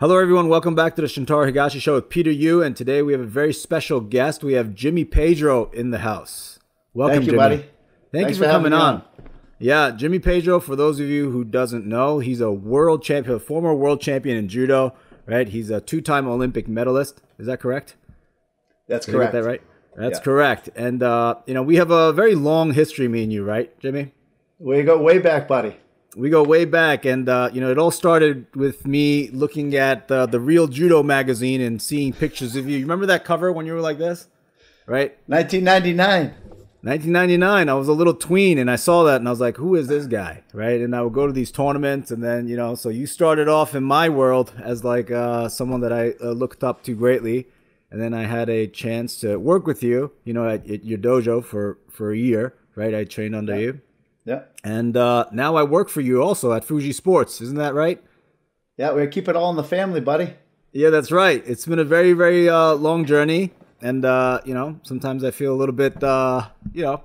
Hello, everyone. Welcome back to the Shintaro Higashi Show with Peter Yu. And today we have a very special guest. We have Jimmy Pedro in the house. Welcome, Thank you, Jimmy. buddy. Thank Thanks you for, for coming on. on. Yeah, Jimmy Pedro, for those of you who doesn't know, he's a world champion, a former world champion in judo, right? He's a two-time Olympic medalist. Is that correct? That's Did correct. that right? That's Yeah. correct. And, uh, you know, we have a very long history, me and you, right, Jimmy? We go way back, buddy. We go way back and uh, you know it all started with me looking at uh, the real judo magazine and seeing pictures of you. You remember that cover when you were like this? Right? 1999. 1999 i was a little tween and i saw that and i was like who is this guy? Right? And i would go to these tournaments and then you know so you started off in my world as like uh, someone that i uh, looked up to greatly and then i had a chance to work with you you know at, at your dojo for for a year right? I trained under you Yeah. and uh, now i work for you also at fuji sports isn't that right Yeah, we keep it all in the family, buddy. Yeah, that's right. It's been a very, very uh, long journey, and uh, you know, sometimes I feel a little bit, uh, you know,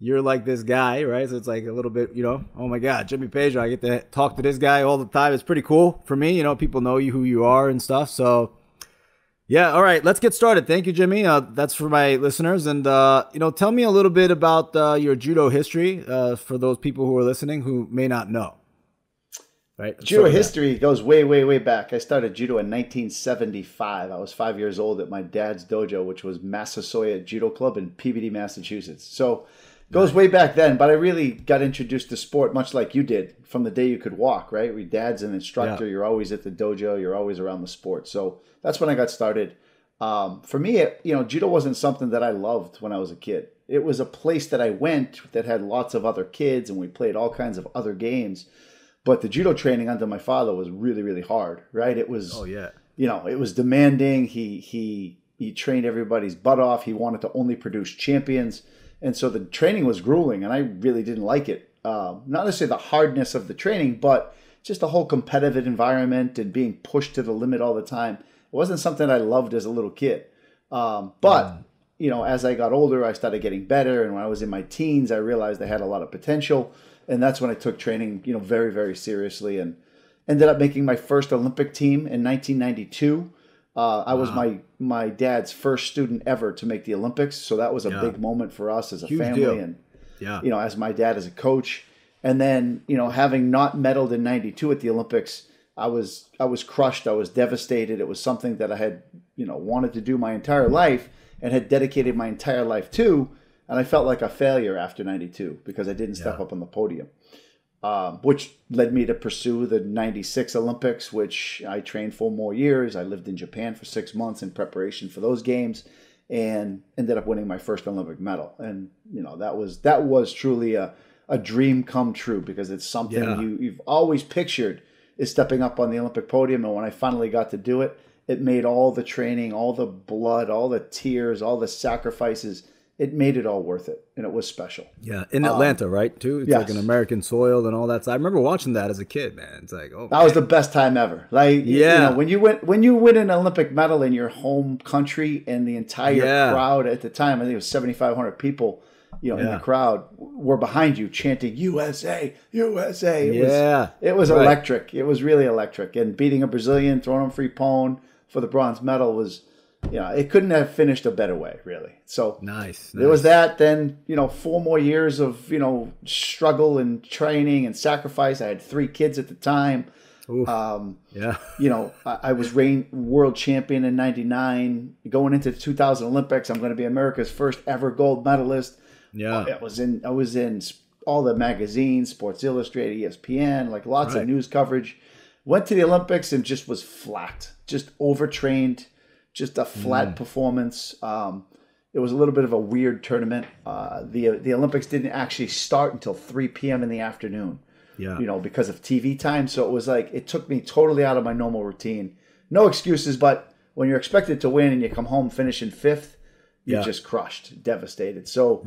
you're like this guy, right? So it's like a little bit, you know, oh my God, Jimmy Pedro, I get to talk to this guy all the time. It's pretty cool for me, you know, people know you who you are and stuff. So, yeah, all right, let's get started. Thank you, Jimmy. Uh, that's for my listeners, and uh, you know, tell me a little bit about uh, your judo history uh, for those people who are listening who may not know. Right, Let's Judo with that. history goes way, way, way back. I started judo in 1975. I was five years old at my dad's dojo, which was Massasoit Judo Club in Peabody, Massachusetts. So goes way back then, but I really got introduced to sport much like you did from the day you could walk, right? Your dad's an instructor. Yeah. You're always at the dojo. You're always around the sport. So that's when I got started. Um, for me, it, you know, judo wasn't something that I loved when I was a kid. It was a place that I went that had lots of other kids, and we played all kinds of other games. But the judo training under my father was really, really hard, right? It was, Oh yeah. you know, it was demanding. He he he trained everybody's butt off. He wanted to only produce champions, and so the training was grueling, and I really didn't like it. Um, not necessarily the hardness of the training, but just the whole competitive environment and being pushed to the limit all the time. It wasn't something I loved as a little kid. Um, but you know, as I got older, I started getting better, and when I was in my teens, I realized I had a lot of potential, and that's when I took training, you know, very very seriously, and ended up making my first Olympic team in 1992. Uh, I was my my dad's first student ever to make the Olympics, so that was a Yeah. big moment for us as a Huge family, deal. and Yeah. you know, as my dad as a coach. And then, you know, having not medaled in 92 at the Olympics, I was I was crushed. I was devastated. It was something that I had, you know, wanted to do my entire life and had dedicated my entire life to, and I felt like a failure after 92 because I didn't step Yeah. up on the podium. Um, which led me to pursue the 96 Olympics, which I trained for more years. I lived in Japan for six months in preparation for those games and ended up winning my first Olympic medal. And, you know, that was, that was truly a, a dream come true because it's something Yeah. you, you've always pictured is stepping up on the Olympic podium. And when I finally got to do it, it made all the training, all the blood, all the tears, all the sacrifices, it made it all worth it. And it was special. Yeah, in um, Atlanta, right? Too. It's like an American soil and all that. So I remember watching that as a kid, man. It's like, oh, That was the best time ever. Like, Yeah. you know, when you win when you win an Olympic medal in your home country and the entire Yeah. crowd at the time, I think it was seventy five hundred people, you know, in the crowd were behind you chanting USA, USA. It Yeah. was it was Right. electric. It was really electric. And beating a Brazilian, throwing him free pone for the bronze medal was, you know, it couldn't have finished a better way, really. So nice. there was that. Then you know, four more years of you know struggle and training and sacrifice. I had three kids at the time. Oof. Um, yeah. you know, I, I was reign world champion in '99. Going into the 2000 Olympics, I'm going to be America's first ever gold medalist. Yeah. I was in. I was in all the magazines, Sports Illustrated, ESPN, like lots Right. of news coverage. Went to the Olympics and just was flat, just overtrained, just a flat Mm. performance. Um, it was a little bit of a weird tournament. Uh, the The Olympics didn't actually start until 3 p.m. in the afternoon Yeah. you know, because of TV time. So it was like it took me totally out of my normal routine. No excuses, but when you're expected to win and you come home finishing fifth, you're Yeah. just crushed, devastated. So,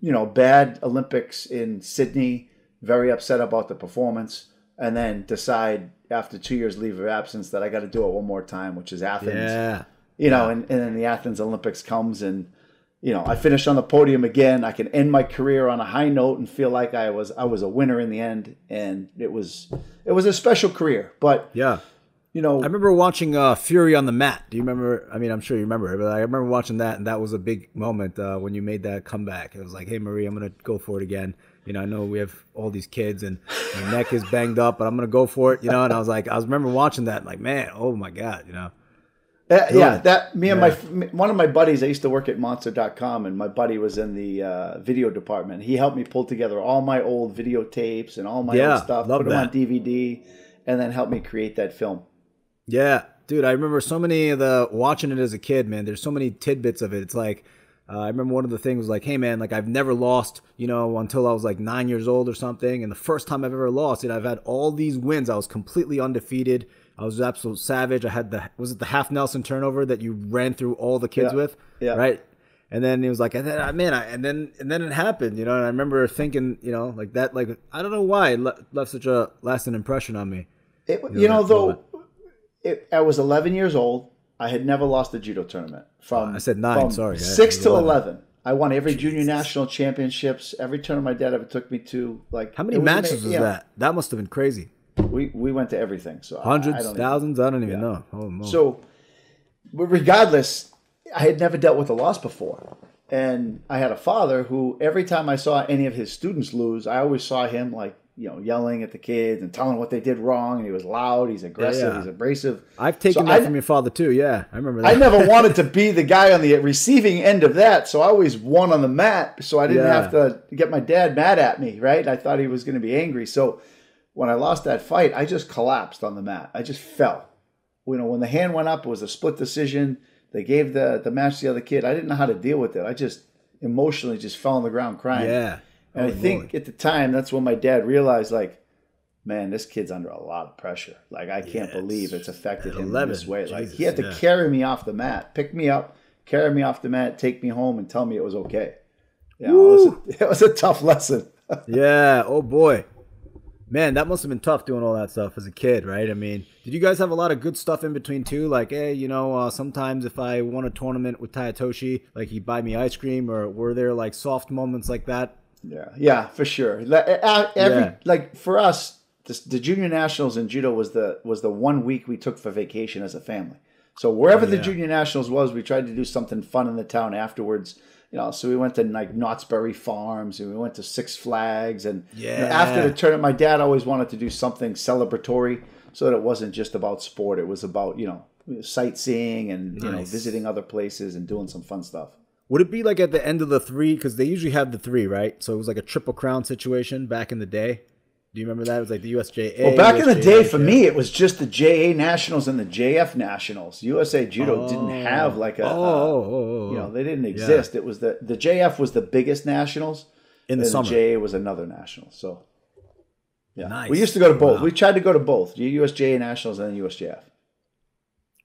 you know, bad Olympics in Sydney, very upset about the performance, and then decide after two years leave of absence that I got to do it one more time, which is Athens Yeah. You know, and, and then the Athens Olympics comes and you know, I finished on the podium again. I can end my career on a high note and feel like I was I was a winner in the end and it was it was a special career. But Yeah. you know, I remember watching uh, Fury on the mat. Do you remember? I mean, I'm sure you remember it, but I remember watching that, and that was a big moment uh, when you made that comeback. It was like, "Hey, Marie, I'm gonna go for it again." You know, I know we have all these kids, and my neck is banged up, but I'm gonna go for it. You know, and I was like, I was remember watching that, like, man, oh my god, you know. Uh, yeah, that me and yeah. my one of my buddies. I used to work at Monster.com, and my buddy was in the uh, video department. He helped me pull together all my old videotapes and all my yeah, old stuff, put them on DVD, and then helped me create that film. Yeah, dude, I remember so many of the watching it as a kid. Man, there's so many tidbits of it. It's like uh, I remember one of the things was like, hey man, like I've never lost, you know, until I was like nine years old or something. And the first time I've ever lost, and I've had all these wins. I was completely undefeated. I was absolute savage. I had the was it the half Nelson turnover that you ran through all the kids yeah. with, yeah. right? And then he was like, and then, man, I, and then and then it happened, you know. And I remember thinking, you know, like that, like I don't know why it le- left such a lasting impression on me. It, you know, you know though, it, I was 11 years old. I had never lost a judo tournament. From I said nine. Sorry, six to 11. 11. I won every Jesus. junior national championships. Every tournament my dad ever took me to. Like how many matches was, was that? That must have been crazy. We we went to everything. So hundreds, I, I thousands. Even, I don't even yeah. know. Oh, so, regardless, I had never dealt with a loss before, and I had a father who every time I saw any of his students lose, I always saw him like you know yelling at the kids and telling what they did wrong, and he was loud, he's aggressive, yeah. he's abrasive. I've taken so that I, from your father too. Yeah, I remember that. I never wanted to be the guy on the receiving end of that, so I always won on the mat, so I didn't yeah. have to get my dad mad at me. Right? I thought he was going to be angry, so when I lost that fight, I just collapsed on the mat. I just fell. You know, when the hand went up, it was a split decision. They gave the the match to the other kid. I didn't know how to deal with it. I just emotionally just fell on the ground crying. Yeah. And oh, I think Lord. at the time that's when my dad realized like, man, this kid's under a lot of pressure. Like I can't believe it's affected him 11. in this way. Jesus, like he had to yeah. carry me off the mat, pick me up, carry me off the mat, take me home, and tell me it was okay. Yeah, it, was a, it was a tough lesson. yeah. Oh boy. Man, that must have been tough doing all that stuff as a kid, right? I mean, did you guys have a lot of good stuff in between too? Like, hey, you know, uh, sometimes if I won a tournament with Tayatoshi, like he'd buy me ice cream, or were there like soft moments like that? Yeah, yeah, for sure. Every yeah. like for us, the, the junior nationals in judo was the was the one week we took for vacation as a family. So wherever oh, yeah. the junior nationals was, we tried to do something fun in the town afterwards you know, so we went to like Knott's Berry Farms and we went to Six Flags. And yeah. you know, after the tournament, my dad always wanted to do something celebratory so that it wasn't just about sport. It was about, you know, sightseeing and, nice. you know, visiting other places and doing some fun stuff. Would it be like at the end of the three? Because they usually have the three, right? So it was like a triple crown situation back in the day. Do you remember that? It was like the USJA. Well, back USJA, in the day, for me, it was just the JA Nationals and the JF Nationals. USA Judo oh. didn't have like a, oh, oh, oh, oh, you know, they didn't exist. Yeah. It was the the JF was the biggest nationals, in the and summer. The JA was another national. So, yeah, nice. we used to go to both. Wow. We tried to go to both, the USJA Nationals and the USJF.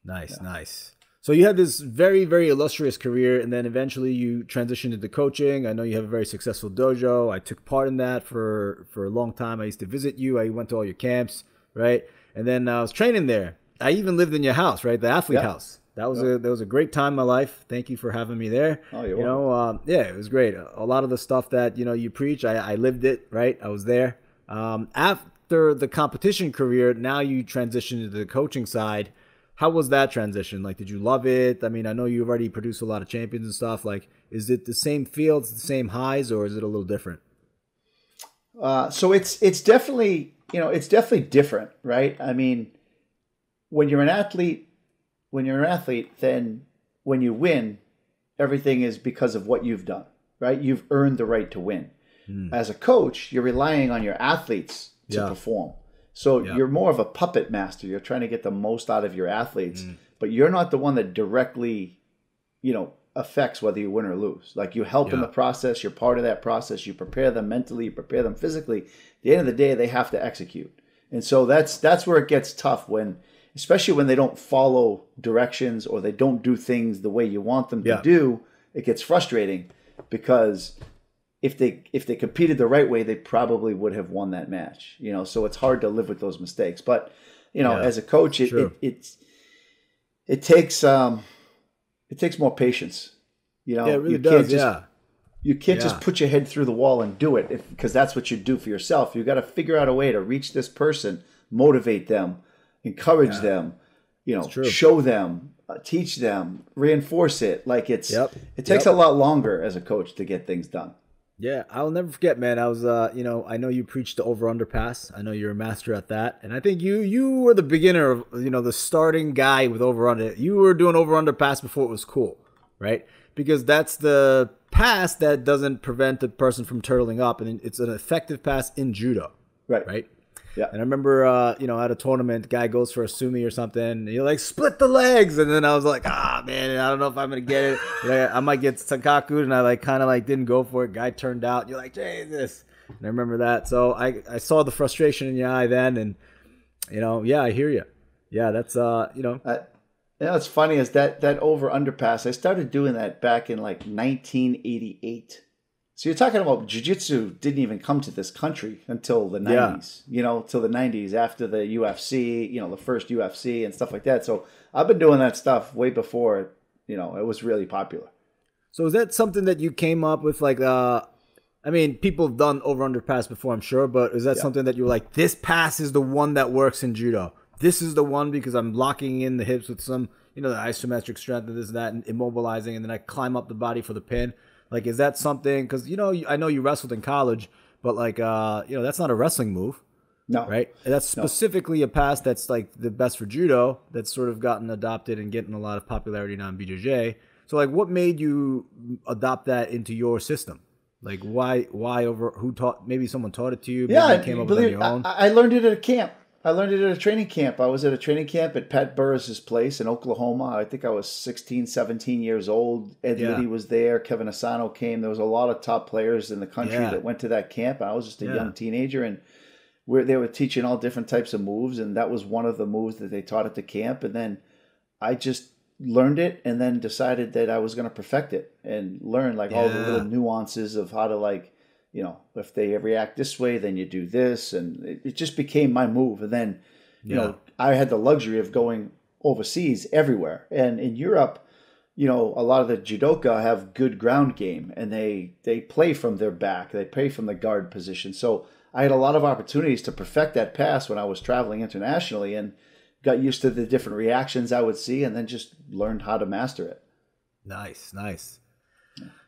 Nice, yeah. nice. So you had this very, very illustrious career, and then eventually you transitioned into coaching. I know you have a very successful dojo. I took part in that for for a long time. I used to visit you. I went to all your camps, right? And then I was training there. I even lived in your house, right? The athlete yeah. house. That was a that was a great time in my life. Thank you for having me there. Oh, you know, um, yeah, it was great. A lot of the stuff that you know you preach, I, I lived it. Right, I was there. Um, after the competition career, now you transitioned to the coaching side how was that transition? Like, did you love it? I mean, I know you've already produced a lot of champions and stuff. Like, is it the same fields, the same highs, or is it a little different? Uh, so it's it's definitely you know it's definitely different, right? I mean, when you're an athlete, when you're an athlete, then when you win, everything is because of what you've done, right? You've earned the right to win. Mm. As a coach, you're relying on your athletes to yeah. perform. So yeah. you're more of a puppet master. You're trying to get the most out of your athletes, mm. but you're not the one that directly, you know, affects whether you win or lose. Like you help yeah. in the process, you're part of that process. You prepare them mentally, you prepare them physically. At the end of the day, they have to execute. And so that's that's where it gets tough when especially when they don't follow directions or they don't do things the way you want them to do, it gets frustrating because if they if they competed the right way, they probably would have won that match. You know, so it's hard to live with those mistakes. But you know, yeah, as a coach, it, it, it's it takes um it takes more patience. You know, yeah, really you does. Can't just, yeah. You can't just put your head through the wall and do it because that's what you do for yourself. You got to figure out a way to reach this person, motivate them, encourage them, you know, show them, uh, teach them, reinforce it. Like it's Yep. it takes Yep. a lot longer as a coach to get things done. Yeah, I'll never forget, man. I was, uh, you know, I know you preached the over under pass. I know you're a master at that, and I think you you were the beginner of, you know, the starting guy with over under. You were doing over under pass before it was cool, right? Because that's the pass that doesn't prevent the person from turtling up, and it's an effective pass in judo, Right. right? Yeah. And I remember, uh, you know, at a tournament, guy goes for a sumi or something. And you're like, split the legs, and then I was like, ah, man, I don't know if I'm gonna get it. Like, I might get sankaku, and I like kind of like didn't go for it. Guy turned out. You're like, Jesus. And I remember that. So I I saw the frustration in your eye then, and you know, yeah, I hear you. Yeah, that's uh, you know, Uh, you know, what's funny is that that over underpass. I started doing that back in like 1988. So you're talking about jiu-jitsu didn't even come to this country until the 90s. You know, till the 90s after the UFC, you know, the first UFC and stuff like that. So I've been doing that stuff way before, you know, it was really popular. So is that something that you came up with? Like, uh, I mean, people have done over under pass before, I'm sure, but is that something that you were like, this pass is the one that works in judo? This is the one because I'm locking in the hips with some, you know, the isometric strength and this and that, and immobilizing, and then I climb up the body for the pin. Like, is that something? Because you know, you- I know you wrestled in college, but like, uh, you know, that's not a wrestling move No. right? That's specifically a pass that's like the best for judo. That's sort of gotten adopted and getting a lot of popularity now in BJJ. So like, what made you adopt that into your system? Like, why? Why over? Who taught? Maybe someone taught it to you. Maybe Yeah, you came up with it on believe, your own. I, I learned it at a camp. I learned it at a training camp. I was at a training camp at Pat Burris's place in Oklahoma. I think I was 16, 17 years old. Ed Yeah. Liddie was there. Kevin Asano came. There was a lot of top players in the country Yeah. that went to that camp. I was just a Yeah. young teenager, and where they were teaching all different types of moves, and that was one of the moves that they taught at the camp. And then I just learned it, and then decided that I was going to perfect it and learn like all the little nuances of how to like you know, if they react this way, then you do this, and it, it just became my move. And then, you know, I had the luxury of going overseas everywhere, and in Europe, you know, a lot of the judoka have good ground game, and they they play from their back, they play from the guard position. So I had a lot of opportunities to perfect that pass when I was traveling internationally, and got used to the different reactions I would see, and then just learned how to master it. Nice, nice.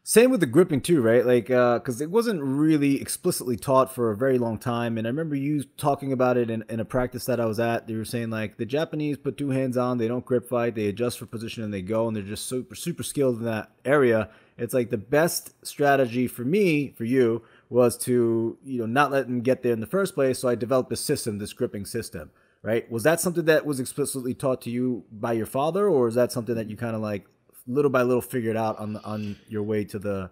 Same with the gripping too, right? Like, uh, because it wasn't really explicitly taught for a very long time. And I remember you talking about it in, in a practice that I was at. They were saying like the Japanese put two hands on, they don't grip fight, they adjust for position and they go, and they're just super super skilled in that area. It's like the best strategy for me, for you, was to you know not let them get there in the first place. So I developed a system, this gripping system. Right? Was that something that was explicitly taught to you by your father, or is that something that you kind of like little by little figured out on on your way to the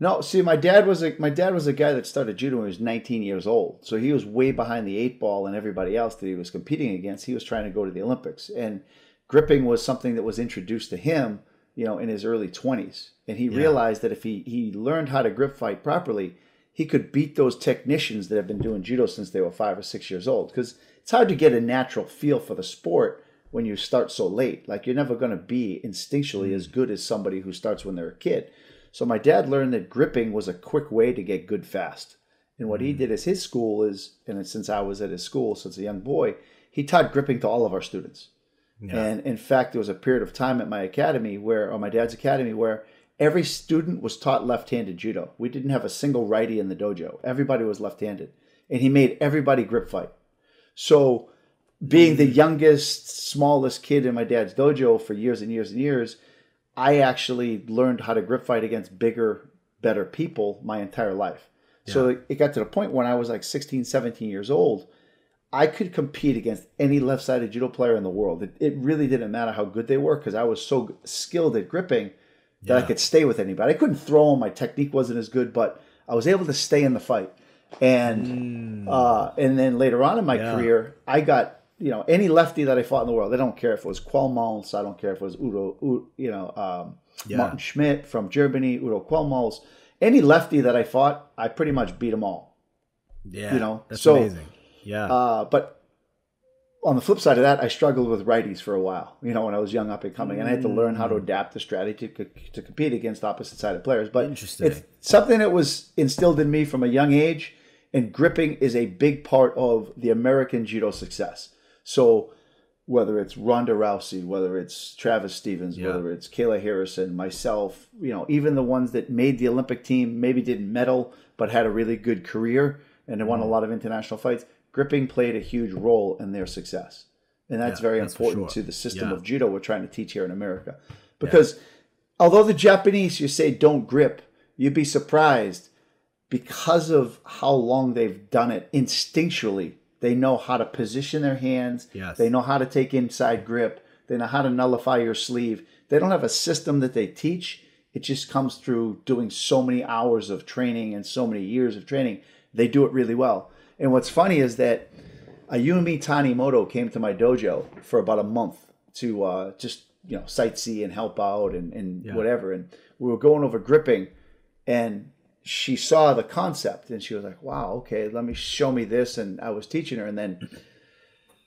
No, see, my dad was a my dad was a guy that started judo when he was 19 years old. So he was way behind the eight ball and everybody else that he was competing against. He was trying to go to the Olympics, and gripping was something that was introduced to him, you know, in his early 20s. And he realized that if he he learned how to grip fight properly, he could beat those technicians that have been doing judo since they were five or six years old. Because it's hard to get a natural feel for the sport when you start so late. Like you're never going to be instinctually as mm. good as somebody who starts when they're a kid. So my dad learned that gripping was a quick way to get good fast. And what he mm. did as his school is, and since I was at his school since a young boy, he taught gripping to all of our students. And in fact, there was a period of time at my academy where, or my dad's academy, where every student was taught left-handed judo. We didn't have a single righty in the dojo. Everybody was left-handed, and he made everybody grip fight. So, being the youngest, smallest kid in my dad's dojo for years and years and years, I actually learned how to grip fight against bigger, better people my entire life. So it got to the point when I was like 16, 17 years old, I could compete against any left sided judo player in the world. It, it really didn't matter how good they were because I was so skilled at gripping that I could stay with anybody. I couldn't throw them, my technique wasn't as good, but I was able to stay in the fight. And uh, and then later on in my Yeah. career, I got you know any lefty that I fought in the world. I don't care if it was Quellmalz, I don't care if it was Udo, U- you know um, Yeah. Martin Schmidt from Germany, Udo Quellmalz. Any lefty that I fought, I pretty much beat them all. yeah You know, that's so- amazing yeah Uh, but on the flip side of that, I struggled with righties for a while. You know, when I was young up and coming, and I had to learn how to adapt the strategy to, to compete against opposite sided players. But Interesting. it's something that was instilled in me from a young age, and gripping is a big part of the American judo success. So whether it's Ronda Rousey, whether it's Travis Stevens, Yeah. whether it's Kayla Harrison, myself, you know, even the ones that made the Olympic team, maybe didn't medal, but had a really good career and they won Mm-hmm. a lot of international fights. Gripping played a huge role in their success. And that's Yeah, very that's important sure. to the system Yeah. of judo we're trying to teach here in America. Because although the Japanese, you say, don't grip, you'd be surprised because of how long they've done it instinctually. They know how to position their hands. Yes. They know how to take inside grip. They know how to nullify your sleeve. They don't have a system that they teach. It just comes through doing so many hours of training and so many years of training. They do it really well. And what's funny is that Ayumi Tanimoto came to my dojo for about a month to uh, just you know sightsee and help out and, and Yeah. whatever. And we were going over gripping, and she saw the concept and she was like, "Wow, okay, let me show me this." And I was teaching her, and then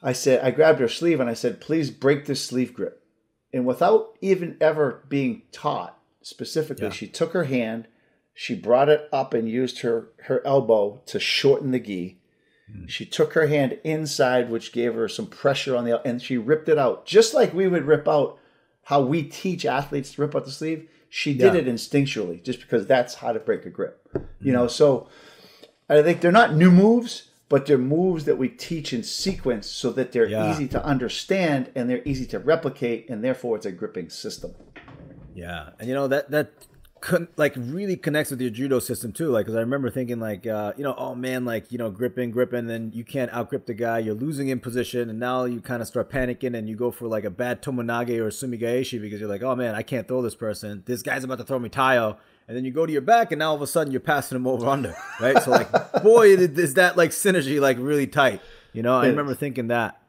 I said, I grabbed her sleeve and I said, "Please break this sleeve grip." And without even ever being taught specifically, Yeah. she took her hand, she brought it up and used her her elbow to shorten the gi. Hmm. She took her hand inside, which gave her some pressure on the, and she ripped it out, just like we would rip out how we teach athletes to rip out the sleeve. She did Yeah. it instinctually, just because that's how to break a grip. You know, mm-hmm. so I think they're not new moves, but they're moves that we teach in sequence so that they're Yeah. easy to understand and they're easy to replicate, and therefore it's a gripping system. Yeah, and you know that that con- like really connects with your judo system too. Like, because I remember thinking like, uh, you know, oh man, like you know, gripping, gripping, then you can't outgrip the guy. You're losing in position, and now you kind of start panicking, and you go for like a bad tomoe nage or sumigaeshi because you're like, oh man, I can't throw this person. This guy's about to throw me tayo. And then you go to your back, and now all of a sudden you're passing him over under, right? So like, boy, is that like synergy like really tight. You know, I remember thinking that.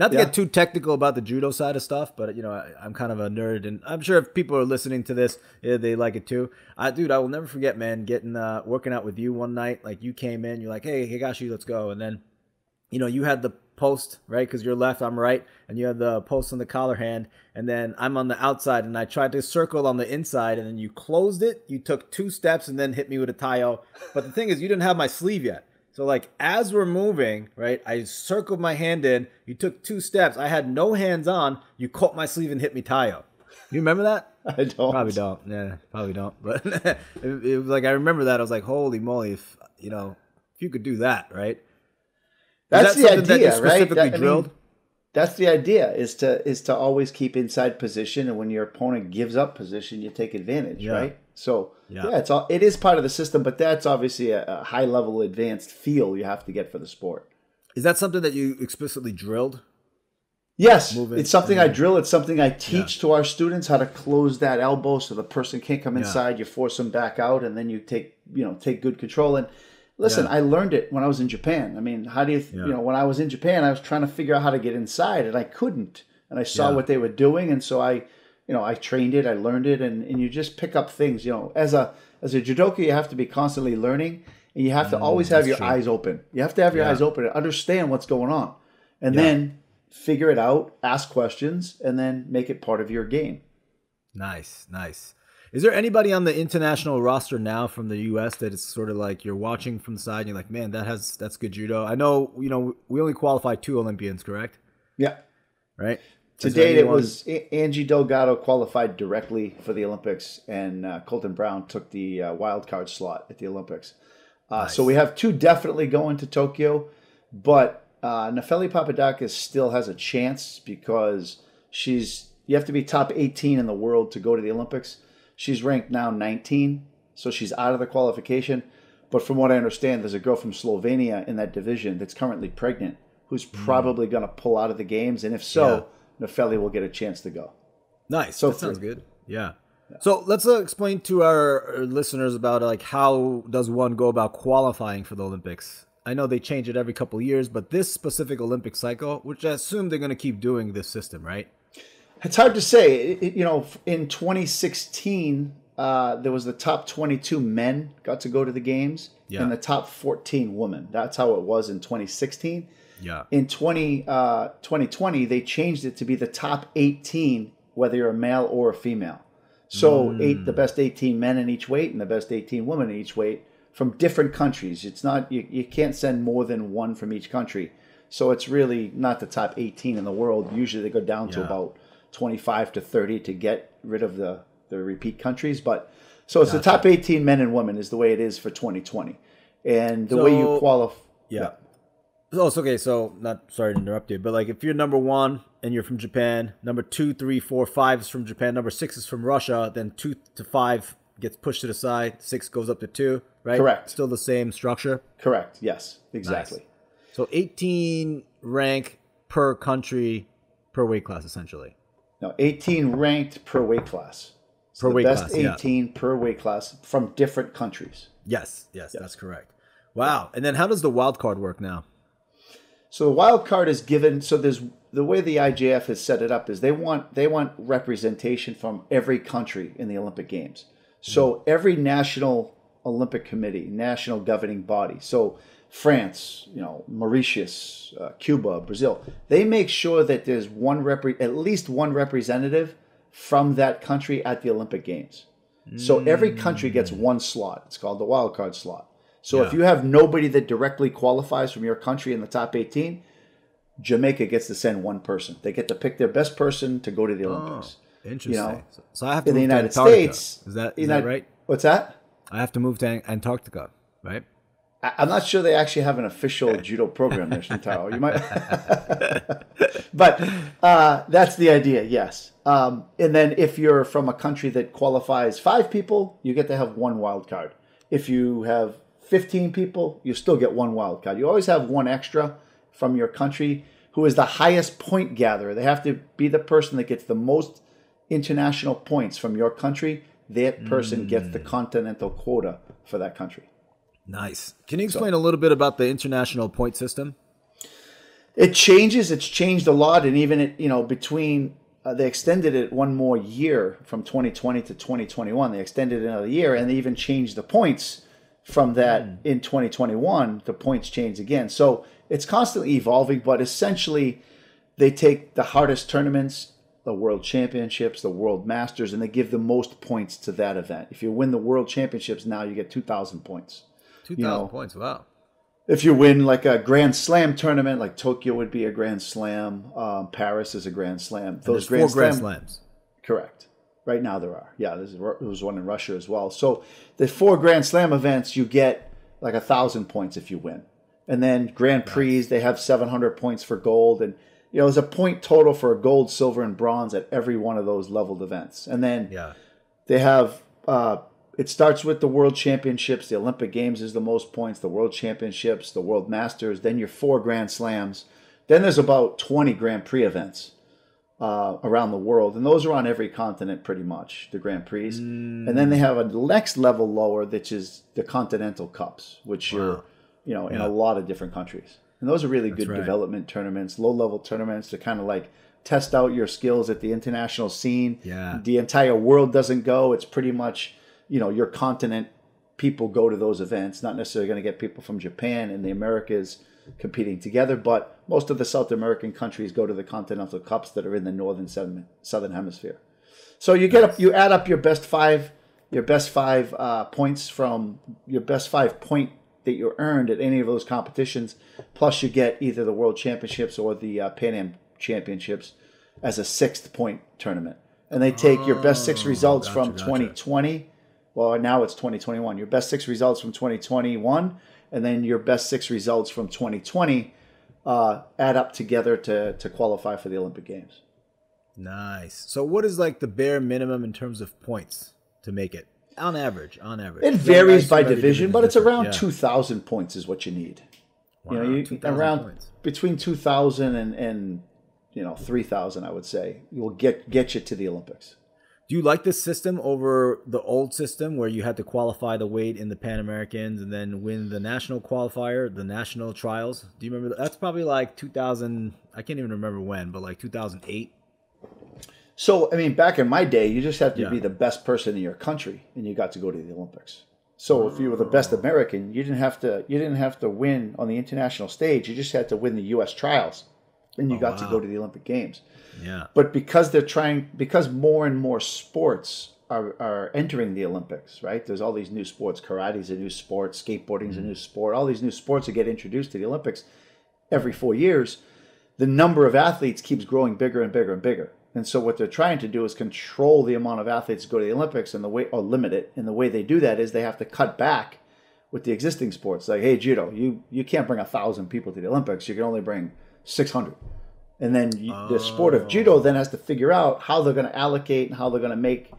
Not to Yeah. get too technical about the judo side of stuff, but you know, I, I'm kind of a nerd, and I'm sure if people are listening to this, yeah, they like it too. I, dude, I will never forget, man, getting uh, working out with you one night. Like you came in, you're like, "Hey, Higashi, let's go," and then, you know, you had the post right because you're left, I'm right, and you had the post on the collar hand, and then I'm on the outside, and I tried to circle on the inside, and then you closed it. You took two steps and then hit me with a tayo. But the thing is, you didn't have my sleeve yet. So like as we're moving, right, I circled my hand in. You took two steps. I had no hands on. You caught my sleeve and hit me tayo. You remember that? I don't. Probably don't. Yeah, probably don't. But it, it was like I remember that. I was like, holy moly! If you know, if you could do that, right? That's that the something that you idea, right? specifically That- I mean, drilled? that's the idea is to is to always keep inside position, and when your opponent gives up position, you take advantage, Yeah. right? So Yeah. yeah. it's all it is part of the system, but that's obviously a, a high level advanced feel you have to get for the sport. Is that something that you explicitly drilled? Yes, it, it's something I drill. It's something I teach to our students how to close that elbow so the person can't come Yeah. inside. You force them back out, and then you take you know take good control. And listen, Yeah. I learned it when I was in Japan. I mean, how do you Yeah. you know when I was in Japan, I was trying to figure out how to get inside, and I couldn't. And I saw Yeah. what they were doing, and so I you know I trained it, I learned it, and and you just pick up things. You know, as a as a judoka, you have to be constantly learning, and you have to always have Mm, your true. eyes open. You have to have your Yeah. eyes open and understand what's going on, and Yeah. then figure it out, ask questions, and then make it part of your game. Nice, nice. Is there anybody on the international roster now from the U.S. that is sort of like you're watching from the side and you're like, man, that has that's good judo. I know, you know, we only qualified two Olympians, correct? Yeah. Right. To Is date, it was Angie Delgado qualified directly for the Olympics, and uh, Colton Brown took the uh, wild card slot at the Olympics. Uh, So we have two definitely going to Tokyo, but uh, Nefeli Papadakis still has a chance because she's you have to be top 18 in the world to go to the Olympics. She's ranked now 19, so she's out of the qualification. But from what I understand, there's a girl from Slovenia in that division that's currently pregnant who's probably going to pull out of the games, and if so, Nefeli will get a chance to go. Nice. So that sounds three. good. Yeah. So let's uh, explain to our, our listeners about like how does one go about qualifying for the Olympics. I know they change it every couple of years, but this specific Olympic cycle, which I assume they're going to keep doing this system, right? It's hard to say. It- you know, in 2016, uh, there was the top 22 men got to go to the games, Yeah. and the top 14 women. That's how it was in 2016. Yeah. In 20, uh, 2020, they changed it to be the top 18, whether you're a male or a female. So eight, the best 18 men in each weight and the best 18 women in each weight from different countries. It's not you, you can't send more than one from each country. So it's really not the top 18 in the world. Usually they go down to about 25 to 30 to get rid of the, the repeat countries. But so it's the top 18 men and women is the way it is for 2020. And the way you So- qualify. Yeah. Oh, it's okay. So, not sorry to interrupt you, but like if you're number one and you're from Japan, number two, three, four, five is from Japan, number six is from Russia, then two to five gets pushed to the side, six goes up to two, right? Correct. Still the same structure. Correct. Yes, exactly. So 18 rank per country per weight class, essentially. No, 18 ranked per weight class. So Per weight best class, yeah. 18 per weight class from different countries. Yes, yes, that's correct. Wow. And then how does the wild card work now? So the wild card is given. So there's the way the IJF has set it up is they want they want representation from every country in the Olympic Games. So every national Olympic committee, national governing body. So France, you know, Mauritius, uh, Cuba, Brazil, they make sure that there's one repre- at least one representative from that country at the Olympic Games. So every country gets one slot. It's called the wild card slot. So if you have nobody that directly qualifies from your country in the top 18, Jamaica gets to send one person. They get to pick their best person to go to the Olympics. Interesting. know, so, I have to In the move to United Antarctica. States, Is that is United- that right? What's that? I have to move to Antarctica, right? I'm not sure they actually have an official judo program there, Shintaro. You might, but uh, that's the idea. Yes, um, and then if you're from a country that qualifies five people, you get to have one wild card. If you have 15 people, you still get one wild card. You always have one extra from your country who is the highest point gatherer. They have to be the person that gets the most international points from your country. That person gets the continental quota for that country. Nice. Can you explain a little bit about the international point system? It changes. It's changed a lot, and even it, you know, between uh, they extended it one more year from 2020 to 2021. They extended another year, and they even changed the points from that in 2021. The points change again, so it's constantly evolving. But essentially, they take the hardest tournaments, the World Championships, the World Masters, and they give the most points to that event. If you win the World Championships now, you get 2,000 points. 2,000 know, points. Wow. if you win like a Grand Slam tournament, like Tokyo would be a Grand Slam, um, Paris is a Grand Slam. Those four Grand, Grand Slam, Slams. correct. Right now there are. Yeah, there's there was one in Russia as well. So the four Grand Slam events, you get like a thousand points if you win, and then Grand Prix they have 700 points for gold, and you know there's a point total for gold, silver, and bronze at every one of those leveled events, and then Yeah. they have uh, it starts with the world championships. The olympic games is the most points the world championships the world masters then your four grand slams. Then there's about 20 grand prix events uh, around the world and those are on every continent pretty much the grand prix and then they have a next level lower which is the continental cups which are you know in a lot of different countries and those are really good right. development tournaments low level tournaments to kind of like test out your skills at the international scene Yeah. the entire world doesn't go. It's pretty much, you know, your continent people go to those events. Not necessarily going to get people from Japan and the Americas competing together, but most of the South American countries go to the continental cups that are in the northern southern, southern hemisphere. So you get up, you add up your best five, your best five uh, points from your best five point that you earned at any of those competitions, plus you get either the World Championships or the uh, Pan Am Championships as a sixth point tournament. And they take your best six results Oh, gotcha, from gotcha. 2020. Well, now it's 2021. Your best six results from 2021, and then your best six results from 2020 uh, add up together to, to qualify for the Olympic Games. Nice. So, what is like the bare minimum in terms of points to make it on average? On average, It varies by division, but it's around Yeah. 2,000 points is what you need. you know, you, 2,000 around points. between 2,000 and, and you know 3,000, I would say, will get get you to the Olympics. Do you like this system over the old system where you had to qualify the weight in the Pan Americans and then win the national qualifier, the national trials? Do you remember that? That's probably like 2000. I can't even remember when, but like 2008. So, I mean, back in my day, you just had to Yeah. be the best person in your country, and you got to go to the Olympics. So, if you were the best oh. American, you didn't have to you didn't have to win on the international stage. You just had to win the U.S. trials, and you oh, got to go to the Olympic Games. Yeah. But because they're trying, because more and more sports are, are entering the Olympics, right? There's all these new sports. Karate's a new sport. Skateboarding's a mm-hmm. new sport. All these new sports that get introduced to the Olympics. every four years, the number of athletes keeps growing bigger and bigger and bigger. And so what they're trying to do is control the amount of athletes go to the Olympics and the way or limit it. And the way they do that is they have to cut back with the existing sports. Like, hey, judo, you you can't bring a thousand people to the Olympics. You can only bring six hundred. And then you, the sport of judo then has to figure out how they're going to allocate and how they're going to make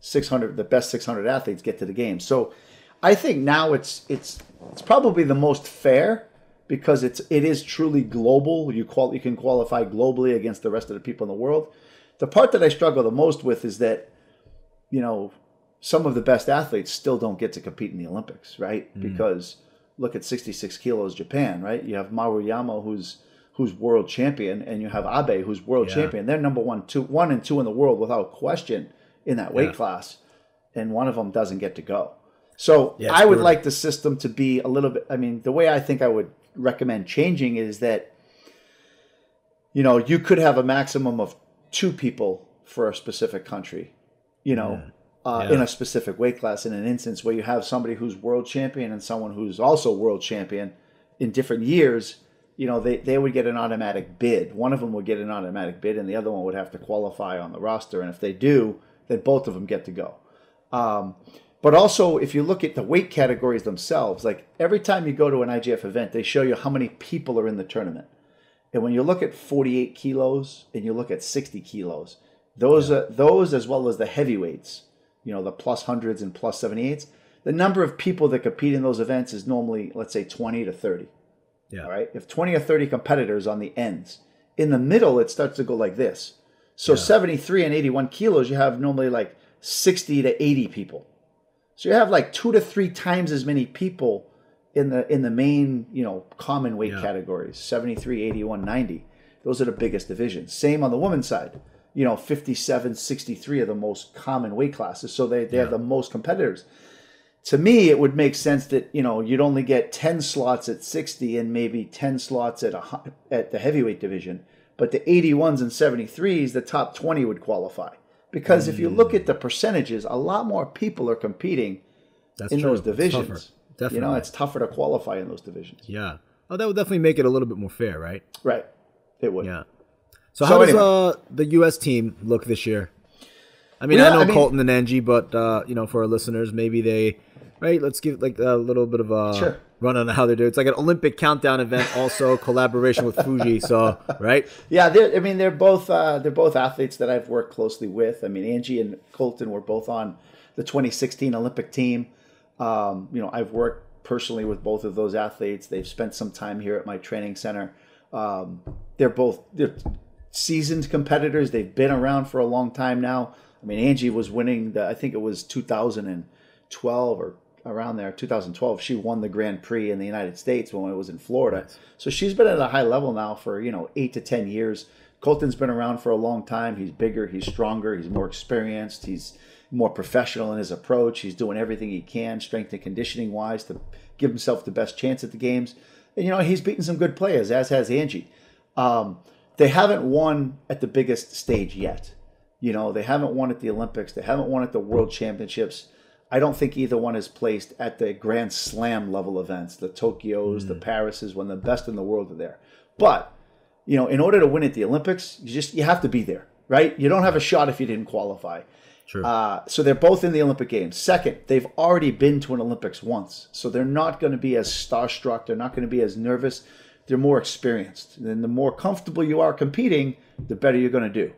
600 the best 600 athletes get to the games. So I think now it's it's it's probably the most fair because it's it is truly global. You qual you can qualify globally against the rest of the people in the world. The part that I struggle the most with is that you know some of the best athletes still don't get to compete in the Olympics, right? Mm. Because look at 66 kilos Japan, right? You have Maruyama who's who's world champion, and you have Abe who's world Yeah. champion. They're number one, two, one and two in the world without question in that weight Yeah. class, and one of them doesn't get to go. So Yeah, I would brutal. like the system to be a little bit. I mean, the way I think I would recommend changing is that you know you could have a maximum of two people for a specific country. You know. Uh, Yeah. In a specific weight class, in an instance where you have somebody who's world champion and someone who's also world champion in different years, you know, they, they would get an automatic bid. One of them would get an automatic bid, and the other one would have to qualify on the roster. And if they do, then both of them get to go. Um, but also, if you look at the weight categories themselves, like every time you go to an IJF event, they show you how many people are in the tournament. And when you look at 48 kilos and you look at 60 kilos, those are those as well as the heavyweights, you know, the plus hundreds and plus 78s, the number of people that compete in those events is normally, let's say, 20 to 30. Yeah. All right. If 20 or 30 competitors on the ends, in the middle, it starts to go like this. So 73 and 81 kilos, you have normally like 60 to 80 people. So you have like two to three times as many people in the in the main, you know, common weight Yeah. categories 73, 81, 90. Those are the biggest divisions. Same on the women's side. You know, 57, 63 are the most common weight classes. So they, they have the most competitors to me, it would make sense that you know you'd only get ten slots at sixty and maybe ten slots at a, at the heavyweight division, but the eighty ones and seventy threes, the top twenty would qualify. Because if you look at the percentages, a lot more people are competing That's in true. those divisions. Definitely. You know, it's tougher to qualify in those divisions. yeah. Oh, that would definitely make it a little bit more fair, right? Right. It would. Yeah. So, So how does anyway. uh, the U.S. team look this year? I mean, Well, I know I mean- Colton and Angie, but uh, you know, for our listeners, maybe they, right? Let's give like a little bit of a Sure. run on how they do. It's like an Olympic countdown event, also collaboration with Fuji. So, right? Yeah, they're, I mean, they're both uh, they're both athletes that I've worked closely with. I mean, Angie and Colton were both on the 2016 Olympic team. Um, you know, I've worked personally with both of those athletes. They've spent some time here at my training center. Um, they're both they're seasoned competitors. They've been around for a long time now. I mean, Angie was winning the I think it was 2012 or around there, 2012. She won the Grand Prix in the United States when it was in Florida. So she's been at a high level now for you know eight to ten years. Colton's been around for a long time. He's bigger, he's stronger, he's more experienced, he's more professional in his approach. He's doing everything he can, strength and conditioning wise, to give himself the best chance at the games. And you know, he's beaten some good players, as has Angie. Um, they haven't won at the biggest stage yet. You know, they haven't won at the Olympics. They haven't won at the World Championships. I don't think either one is placed at the Grand Slam level events, the Tokyos, the Parises, when the best in the world are there. But you know, in order to win at the Olympics, you just you have to be there, right? You don't have a shot if you didn't qualify. True. Uh, so they're both in the Olympic Games. Second, they've already been to an Olympics once, so they're not going to be as starstruck. They're not going to be as nervous. They're more experienced. And the more comfortable you are competing, the better you're going to do.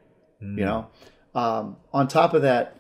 You know. Um, on top of that,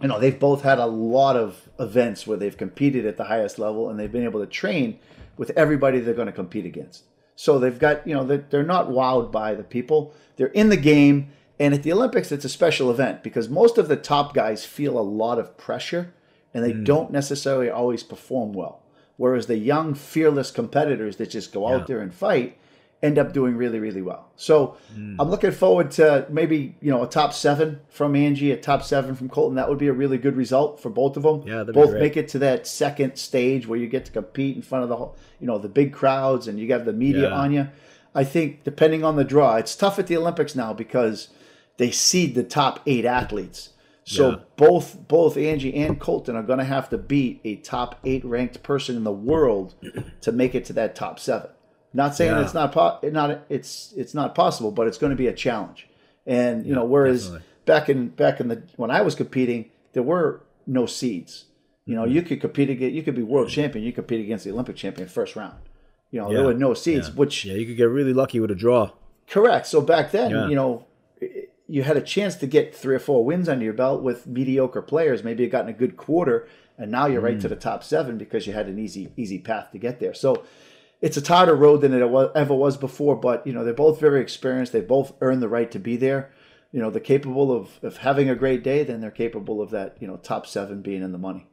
you know they've both had a lot of events where they've competed at the highest level, and they've been able to train with everybody they're going to compete against. So they've got you know they're, they're not wowed by the people. They're in the game, and at the Olympics, it's a special event because most of the top guys feel a lot of pressure, and they hmm. don't necessarily always perform well. Whereas the young, fearless competitors that just go out there and fight end up doing really, really well. So I'm looking forward to maybe you know a top seven from Angie, a top seven from Colton. That would be a really good result for both of them. Yeah, both make it to that second stage where you get to compete in front of the whole, you know the big crowds and you got the media Yeah. on you. I think depending on the draw, it's tough at the Olympics now because they seed the top eight athletes. So Yeah. both both Angie and Colton are going to have to beat a top eight ranked person in the world to make it to that top seven. Not saying Yeah. it's not po- not it's it's not possible, but it's going to be a challenge. And you know, whereas definitely. back in back in the when I was competing, there were no seeds. You Mm-hmm. know, you could compete against you could be world champion, you compete against the Olympic champion first round. You know, Yeah. there were no seeds, Yeah. which Yeah, you could get really lucky with a draw. Correct. So back then, you know, you had a chance to get three or four wins under your belt with mediocre players. Maybe you got in a good quarter, and now you're right Mm. to the top seven because you had an easy easy path to get there. So it's a tighter road than it ever was before. But you know, they're both very experienced. They both earned the right to be there. You know, they're capable of, of having a great day. Then they're capable of that. You know, top seven being in the money.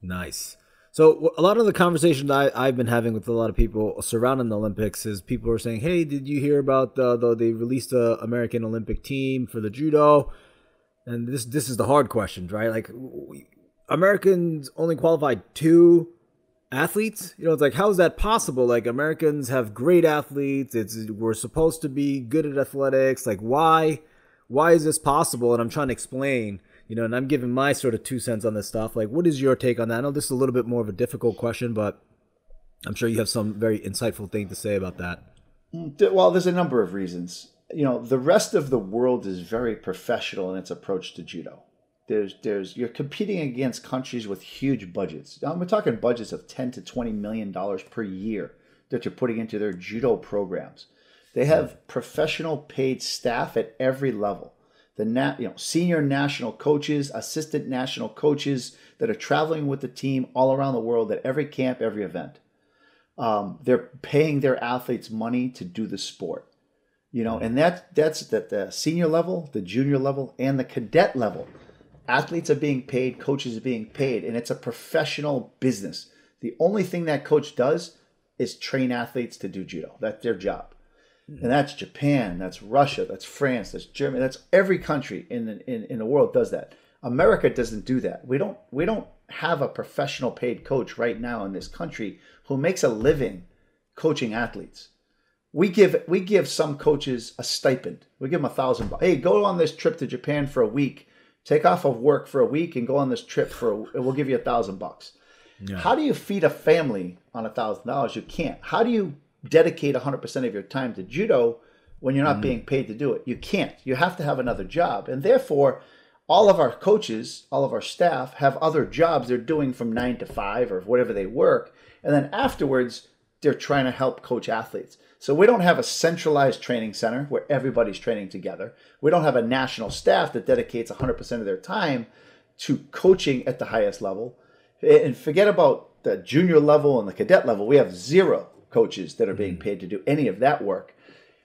Nice. So a lot of the conversations I, I've been having with a lot of people surrounding the Olympics is people are saying, "Hey, did you hear about the, the they released the American Olympic team for the judo?" And this this is the hard questions, right? Like we, Americans only qualified two athletes. You know, it's like how is that possible? Like Americans have great athletes. It's we're supposed to be good at athletics. Like why why is this possible? And I'm trying to explain, you know, and I'm giving my sort of two cents on this stuff. Like, what is your take on that? I know this is a little bit more of a difficult question, but I'm sure you have some very insightful thing to say about that. Well, there's a number of reasons. You know, the rest of the world is very professional in its approach to judo. There's, there's, you're competing against countries with huge budgets. Now, we're talking budgets of 10 to 20 million dollars per year that you're putting into their judo programs. They have professional paid staff at every level. The na- you know, senior national coaches, assistant national coaches that are traveling with the team all around the world at every camp, every event um, they're paying their athletes money to do the sport you know and that that's at the senior level the junior level and the cadet level athletes are being paid coaches are being paid and it's a professional business. The only thing that coach does is train athletes to do judo. That's their job. And hmm. that's japan that's russia that's france that's germany that's every country in the, in, in the world does that. America doesn't do that. We don't we don't have a professional paid coach right now in this country who makes a living coaching athletes. We give we give some coaches a stipend. We give them a thousand bucks. Hey, go on this trip to Japan for a week. Take off of work for a week and go on this trip for. A, and we'll give you a thousand bucks. How do you feed a family on a thousand dollars? You can't. How do you dedicate hundred percent of your time to judo when you're not mm-hmm. being paid to do it? You can't. You have to have another job, and therefore, all of our coaches, all of our staff have other jobs they're doing from nine to five or whatever they work, and then afterwards they're trying to help coach athletes. So we don't have a centralized training center where everybody's training together. We don't have a national staff that dedicates 100% of their time to coaching at the highest level. And forget about the junior level and the cadet level. We have zero coaches that are being mm-hmm. paid to do any of that work.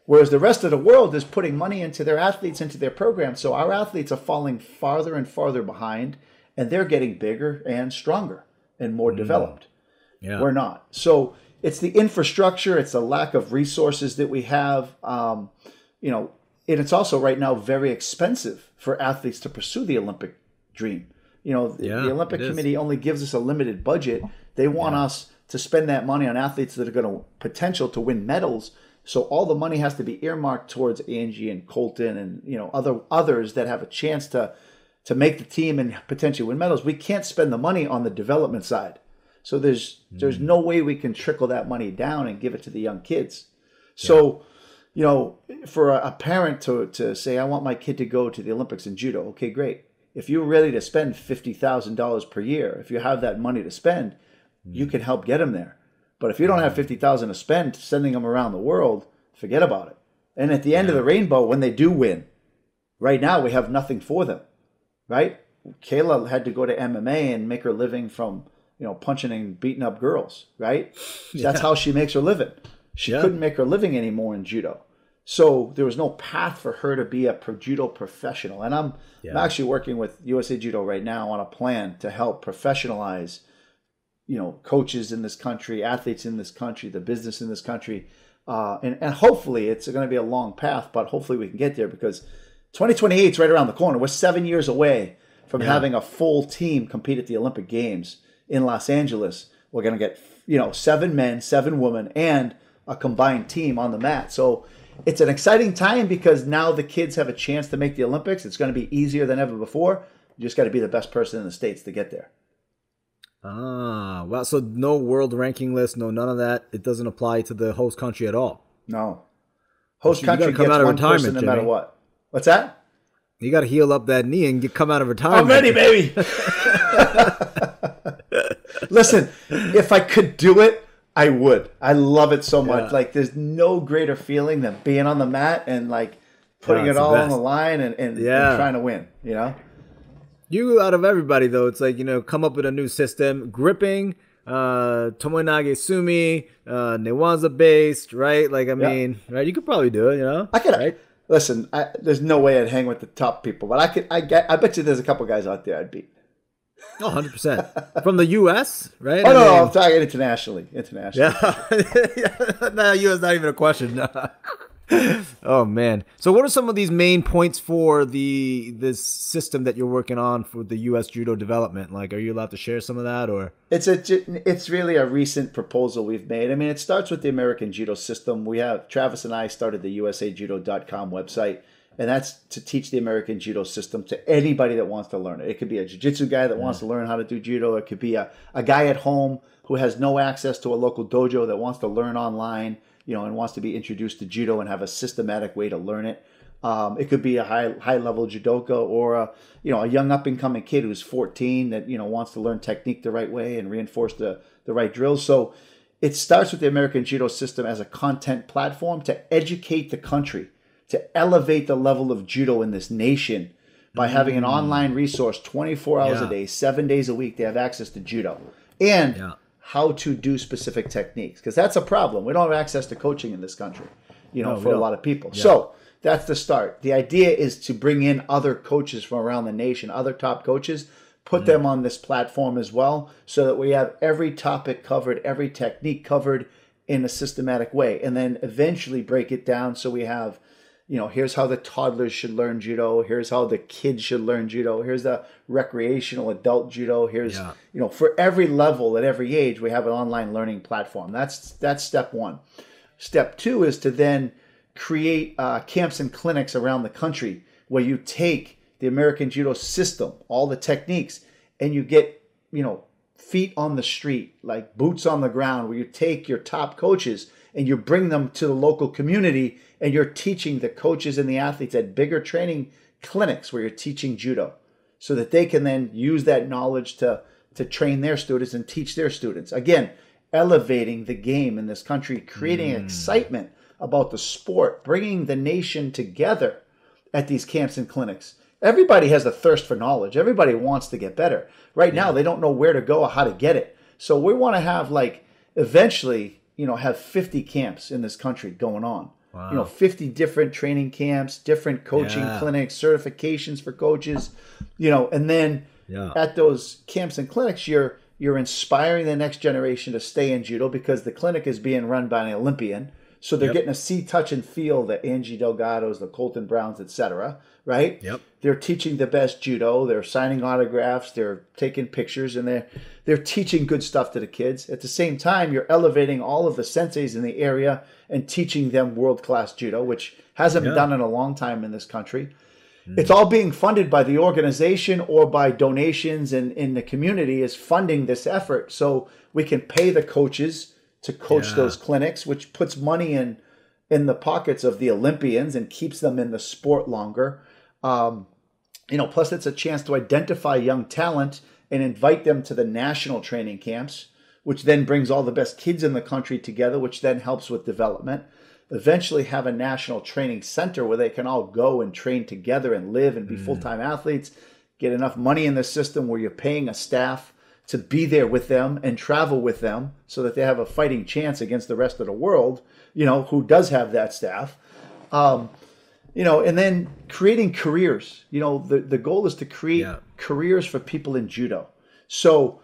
Whereas the rest of the world is putting money into their athletes, into their programs. So our athletes are falling farther and farther behind, and they're getting bigger and stronger and more mm-hmm. developed. Yeah. We're not. So it's the infrastructure, it's the lack of resources that we have. Um, you know, and it's also right now very expensive for athletes to pursue the Olympic dream. You know, the, Yeah, the Olympic it is. Committee only gives us a limited budget. They want us to spend that money on athletes that are going to potential to win medals. So all the money has to be earmarked towards Angie and Colton and you know other others that have a chance to to make the team and potentially win medals. We can't spend the money on the development side. So there's there's hmm. no way we can trickle that money down and give it to the young kids. So, you know, for a, a parent to to say, I want my kid to go to the Olympics in judo, okay, great. If you're ready to spend fifty thousand dollars per year, if you have that money to spend, you hmm. can help get them there. But if you don't have hmm. fifty thousand to spend, sending them around the world, forget about it. And at the end of the rainbow, when they do win, right now we have nothing for them, right? Kayla had to go to MMA and make her living from you know punching and beating up girls, right? That's how she makes her living. She Yeah. couldn't make her living anymore in judo, so there was no path for her to be a pro- judo professional. And I'm, I'm actually working with USA Judo right now on a plan to help professionalize you know coaches in this country athletes in this country the business in this country uh, and, and hopefully it's going to be a long path but hopefully we can get there because 2028 is right around the corner we're seven years away from having a full team compete at the olympic games in los angeles we're going to get you know seven men seven women and a combined team on the mat so it's an exciting time because now the kids have a chance to make the olympics it's going to be easier than ever before you just got to be the best person in the states to get there Ah, well, so no world ranking list, no none of that. It doesn't apply to the host country at all. No. Host You country gets out of one retirement, person no matter what. What's that? You got to heal up that knee and get come out of retirement. I'm ready, baby. Listen, if I could do it, I would. I love it so much. Yeah. Like, there's no greater feeling than being on the mat and like putting Yeah, it it's the all on the line and, and, and trying to win. You know? You out of everybody though, it's like you know, come up with a new system, gripping, uh, Tomoe nage Sumi, uh, Newaza based, right? Like I mean, right? You could probably do it, you know. I could. right? Listen, I, there's no way I'd hang with the top people, but I could. I get. I bet you there's a couple guys out there I'd beat. Oh, 100 percent from the U.S. Right? Oh I no, no, mean- I'm talking internationally. Internationally. Yeah. no, you is not even a question. oh man. So what are some of these main points for the this system that you're working on for the US judo development? Like are you allowed to share some of that or It's a it's really a recent proposal we've made. I mean, it starts with the American Judo system. We have Travis and I started the USAJudo.com website, and that's to teach the American Judo system to anybody that wants to learn it. It could be a jiu-jitsu guy that wants to learn how to do judo. It could be a, a guy at home who has no access to a local dojo that wants to learn online, you know, and wants to be introduced to judo and have a systematic way to learn it. Um, it could be a high high level judoka or a you know a young up and coming kid who's 14 that you know wants to learn technique the right way and reinforce the the right drills. So it starts with the American Judo system as a content platform to educate the country, to elevate the level of judo in this nation by having an mm. online resource 24 hours Yeah. a day, seven days a week. They have access to judo and Yeah. how to do specific techniques because that's a problem. We don't have access to coaching in this country, you know, No, for a lot of people. So that's the start. The idea is to bring in other coaches from around the nation, other top coaches, put mm. them on this platform as well, so that we have every topic covered, every technique covered in a systematic way, and then eventually break it down so we have. You know, here's how the toddlers should learn judo. Here's how the kids should learn judo. Here's the recreational adult judo. Here's Yeah. you know, for every level at every age, we have an online learning platform. That's that's step one. Step two is to then create uh, camps and clinics around the country where you take the American Judo system, all the techniques, and you get you know feet on the street, like boots on the ground, where you take your top coaches and you bring them to the local community, and you're teaching the coaches and the athletes at bigger training clinics where you're teaching judo so that they can then use that knowledge to to train their students and teach their students. Again, elevating the game in this country, creating mm. excitement about the sport, bringing the nation together at these camps and clinics. Everybody has a thirst for knowledge. Everybody wants to get better. Right now, they don't know where to go or how to get it. So we want to have like eventually, you know, have 50 camps in this country going on. You know, 50 different training camps, different coaching Yeah. clinics, certifications for coaches, you know, and then Yeah. at those camps and clinics, you're you're inspiring the next generation to stay in judo because the clinic is being run by an Olympian. So they're Yep. getting to see, touch, and feel the Angie Delgados, the Colton Browns, etc. Right? Yep. They're teaching the best judo. They're signing autographs. They're taking pictures, and they're they're teaching good stuff to the kids. At the same time, you're elevating all of the senseis in the area and teaching them world class judo, which hasn't been done in a long time in this country. Hmm. It's all being funded by the organization or by donations and in the community is funding this effort so we can pay the coaches to coach Yeah. those clinics, which puts money in in the pockets of the Olympians and keeps them in the sport longer. Um, you know, plus it's a chance to identify young talent and invite them to the national training camps, which then brings all the best kids in the country together, which then helps with development. Eventually, have a national training center where they can all go and train together and live and be full time athletes. Get enough money in the system where you're paying a staff to be there with them and travel with them so that they have a fighting chance against the rest of the world, you know, who does have that staff um, you know, and then creating careers. You know, the, the goal is to create Yeah. careers for people in judo. So,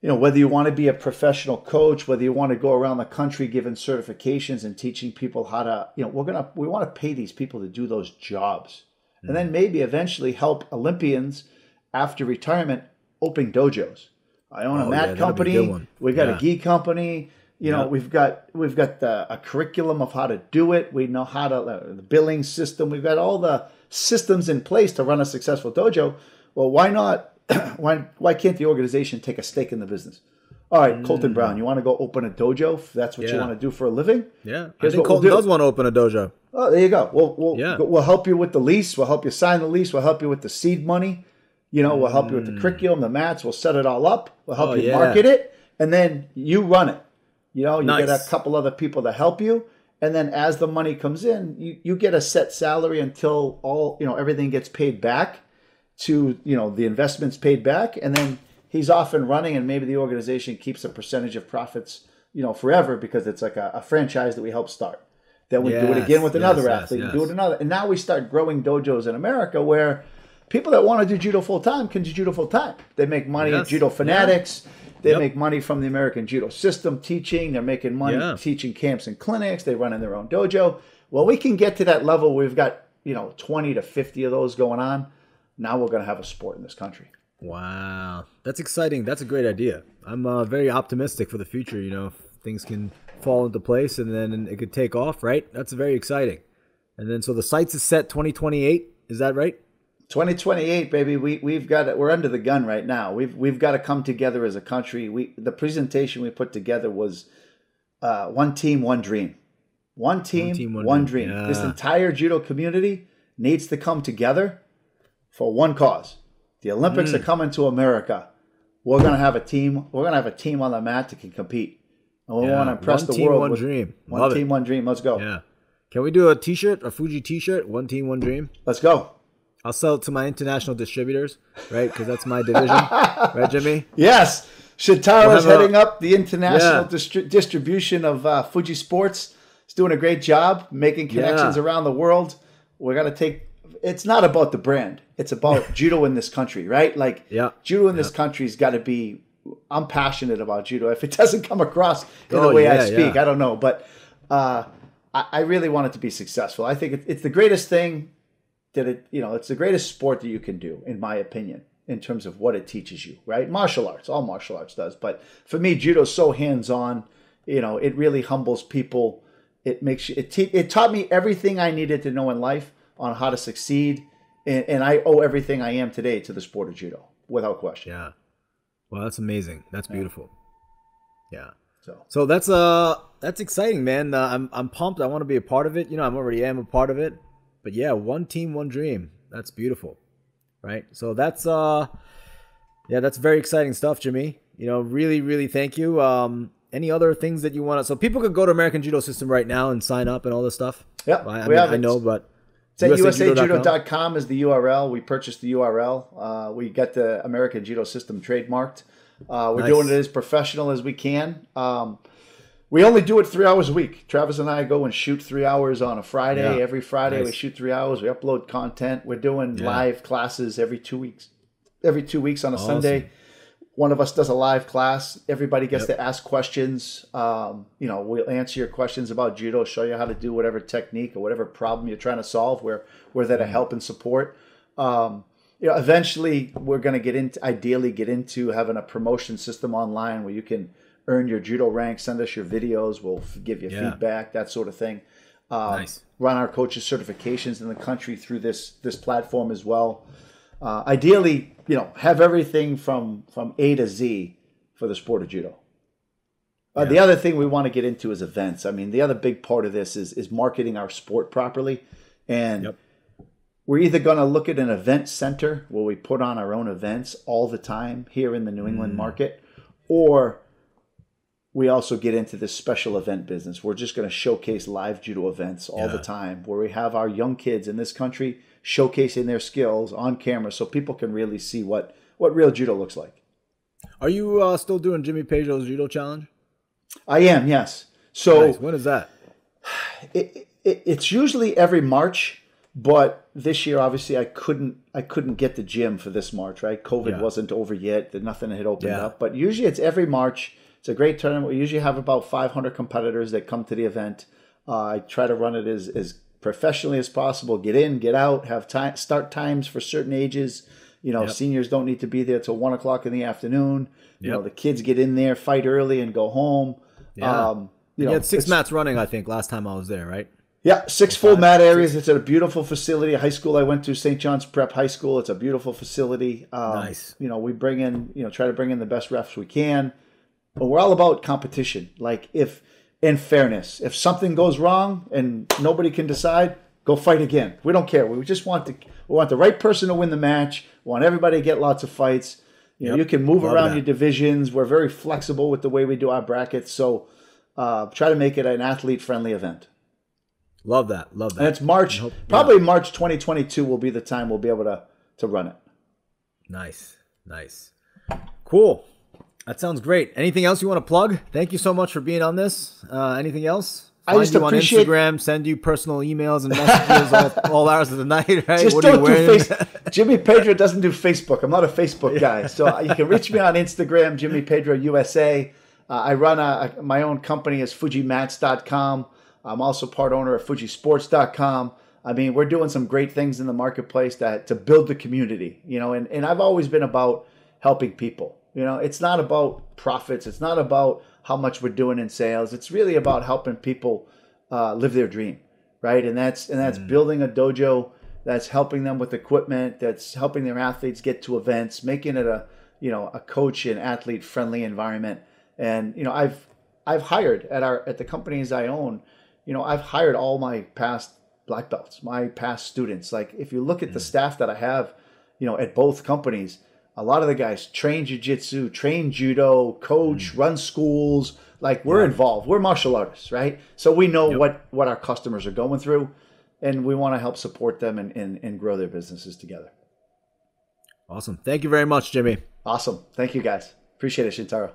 you know, whether you want to be a professional coach, whether you want to go around the country giving certifications and teaching people how to, you know, we're gonna we want to pay these people to do those jobs, and then mm. maybe eventually help Olympians after retirement open dojos. I own a Oh, mat yeah, a company. We've got Yeah. a gi company. You know, Yeah. we've got we've got the, a curriculum of how to do it. We know how to uh, the billing system. We've got all the systems in place to run a successful dojo. Well, why not why why can't the organization take a stake in the business? All right, Colton Brown, you want to go open a dojo? If that's what you Mm. Want to do for a living? Yeah, I think we'll Colton do. does want to open a dojo. Oh, there you go. We'll we'll, Yeah. we'll help you with the lease. We'll help you sign the lease. We'll help you with the seed money. You know, we'll help you with the curriculum, the mats. We'll set it all up. We'll help Mm. Oh, you yeah. market it, and then you run it. You know, you get a couple other people to help you, and then as the money comes in, you, you get a set salary until all you know everything gets paid back to you know the investments paid back, and then he's off and running, and maybe the organization keeps a percentage of profits you know forever because it's like a, a franchise that we help start. Then we do it again with another yes, yes, athlete. yes. Do it another, and now we start growing dojos in America where people that want to do judo full time can do judo full time. They make money at Judo Fanatics. They Yep. make money from the American Judo system teaching. They're making money Yeah. teaching camps and clinics. They run in their own dojo. Well, we can get to that level. We've got you know twenty to fifty of those going on. Now we're going to have a sport in this country. Wow, that's exciting. That's a great idea. I'm uh, very optimistic for the future. You know, things can fall into place and then it could take off. Right? That's very exciting. And then so the sights is set 2028. Is that right? 2028, baby. We we've got it. We're under the gun right now. We've we've got to come together as a country. We the presentation we put together was uh, one team, one dream. One team, one, team, one dream. dream. This entire judo community needs to come together for one cause. The Olympics Mm. are coming to America. We're gonna have a team. We're gonna have a team on the mat that can compete. And we Yeah. want to impress One the team, world. one with dream. One Love it. team, one dream. Let's go. Yeah. Can we do a T-shirt, a Fuji T-shirt? One team, one dream. Let's go. I'll sell it to my international distributors, right? Because that's my division, right, Jimmy? Yes, Shintaro We'll is a- heading up the international Yeah. distri- distribution of uh, Fuji Sports. He's doing a great job making connections Yeah. around the world. We're gonna take. It's not about the brand. It's about judo in this country, right? Like, Yeah. judo in this country's got to be. I'm passionate about judo. If it doesn't come across in the Oh, way I speak, yeah. I don't know, but uh, I, I really want it to be successful. I think it, it's the greatest thing that it you know it's the greatest sport that you can do in my opinion in terms of what it teaches you right martial arts all martial arts does but for me judo's so hands-on you know it really humbles people it makes you it, te- it taught me everything i needed to know in life on how to succeed and, and i owe everything i am today to the sport of judo without question Yeah. Well, that's amazing. That's beautiful. Yeah. so So that's uh that's exciting, man. Uh, I'm I'm pumped. I want to be a part of it. You know, I'm already am a part of it. But yeah, one team, one dream. That's beautiful, right? So that's uh, yeah, that's very exciting stuff, Jimmy. You know, really, really thank you. Um, any other things that you want to? So people could go to American Judo System right now and sign up and all this stuff. Yep, I, I, mean, have I know, but It's at usajudo.com is the URL. We purchased the URL. Uh, we got the American Judo System trademarked. Uh, we're Nice. doing it as professional as we can. Um, we only do it three hours a week. Travis and I go and shoot three hours on a Friday. Yeah. Every Friday we shoot three hours. We upload content. We're doing Yeah. live classes every two weeks. Every two weeks on a Awesome. Sunday one of us does a live class. Everybody gets to ask questions. Um, you know, we'll answer your questions about judo, show you how to do whatever technique or whatever problem you're trying to solve. We're we're there to help and support. Um, you know, eventually we're going to get into, ideally, get into having a promotion system online where you can earn your judo rank. Send us your videos. We'll give you Yeah. feedback, that sort of thing. Um, Nice. Run our coaches certifications in the country through this this platform as well uh, ideally, you know, have everything from from A to Z for the sport of judo. Uh, The other thing we want to get into is events. I mean, the other big part of this is is marketing our sport properly, and Yep. we're either going to look at an event center where we put on our own events all the time here in the New England market, or we also get into this special event business. We're just going to showcase live judo events all the time where we have our young kids in this country showcasing their skills on camera so people can really see what, what real judo looks like. are you uh, still doing Jimmy Pedro's Judo Challenge? I am, yes. So Nice. When is that? it, it, it's usually every March, but this year obviously I couldn't I couldn't get the gym for this March, right? COVID Yeah. wasn't over yet, that nothing had opened Yeah. up. But usually it's every March. It's a great tournament. We usually have about 500 competitors that come to the event. Uh, I try to run it as as professionally as possible. Get in, get out, have time start times for certain ages. You know, Yep. seniors don't need to be there till one o'clock in the afternoon. You know, the kids get in there, fight early, and go home. Yeah. Um, you You know, had six mats running, I think, last time I was there, right? Yeah, six full mat areas. It's at a beautiful facility. High school I went to, St. John's Prep High School. It's a beautiful facility. Um, Nice. You know, we bring in, you know, try to bring in the best refs we can, but we're all about competition. Like if, in fairness, if something goes wrong and nobody can decide, go fight again. We don't care. We just want to, we want the right person to win the match. We want everybody to get lots of fights. You know, Yep. you can move Love around that. your divisions. We're very flexible with the way we do our brackets. So uh, try to make it an athlete friendly event. Love that. Love that. And it's March, hope- probably March 2022 will be the time we'll be able to to run it. Nice. Nice. Cool. That sounds great. Anything else you want to plug? Thank you so much for being on this. Uh, anything else? I Find just you on appreciate- Instagram, send you personal emails and messages all, all hours of the night, right? Just What don't do face. Jimmy Pedro doesn't do Facebook. I'm not a Facebook guy, so you can reach me on Instagram, Jimmy Pedro USA. Uh, I run a, a- my own company is FujiMats.com. I'm also part owner of FujiSports.com. I mean, we're doing some great things in the marketplace that to build the community, you know. And, and I've always been about helping people. You know, it's not about profits. It's not about how much we're doing in sales. It's really about helping people uh, live their dream, right? And that's and that's building a dojo that's helping them with equipment, that's helping their athletes get to events, making it a you know a coach and athlete friendly environment. And you know, I've I've hired at our at the companies I own, you know, I've hired all my past black belts, my past students. Like if you look at the staff that I have, you know, at both companies, a lot of the guys train jujitsu, train judo, coach, mm. run schools. Like we're involved. We're martial artists, right? So we know what what our customers are going through, and we want to help support them and, and, and grow their businesses together. Awesome. Thank you very much, Jimmy. Awesome. Thank you guys. Appreciate it, Shintaro.